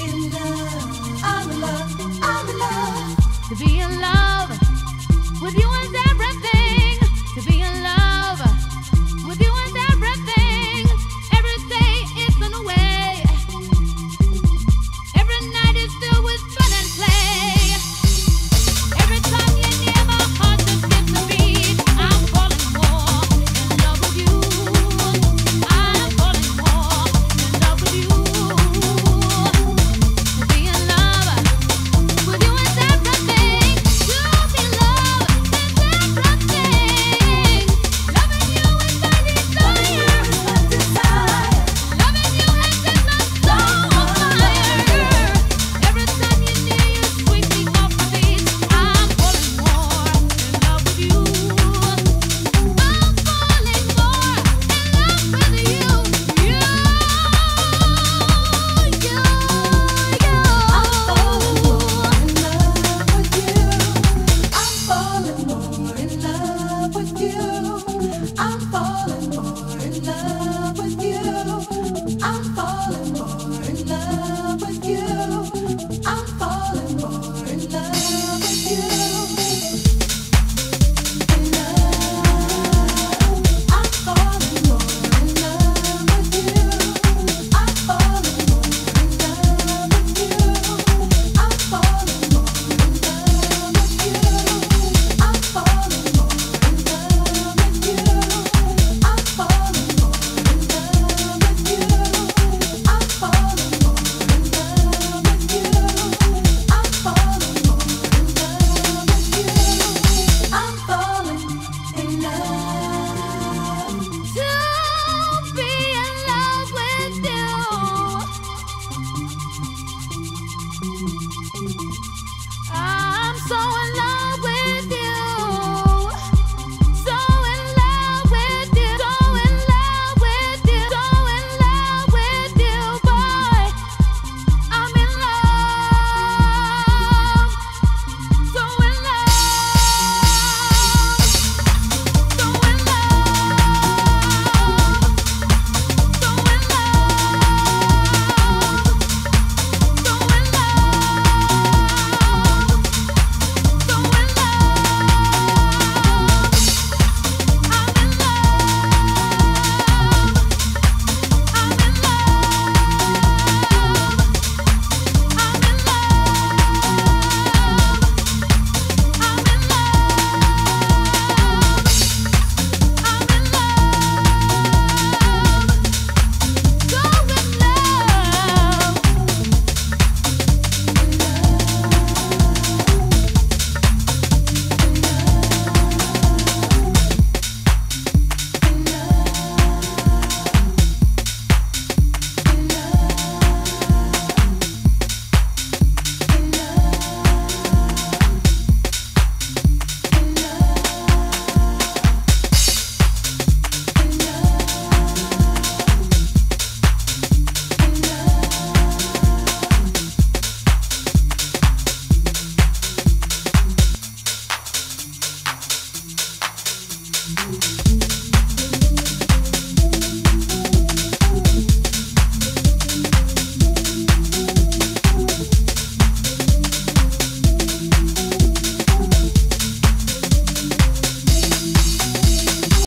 in love. I'm in love. I'm in love. To be in love with you and I. you.